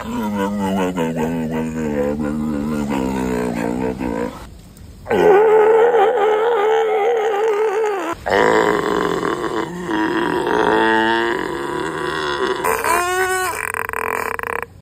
Oh,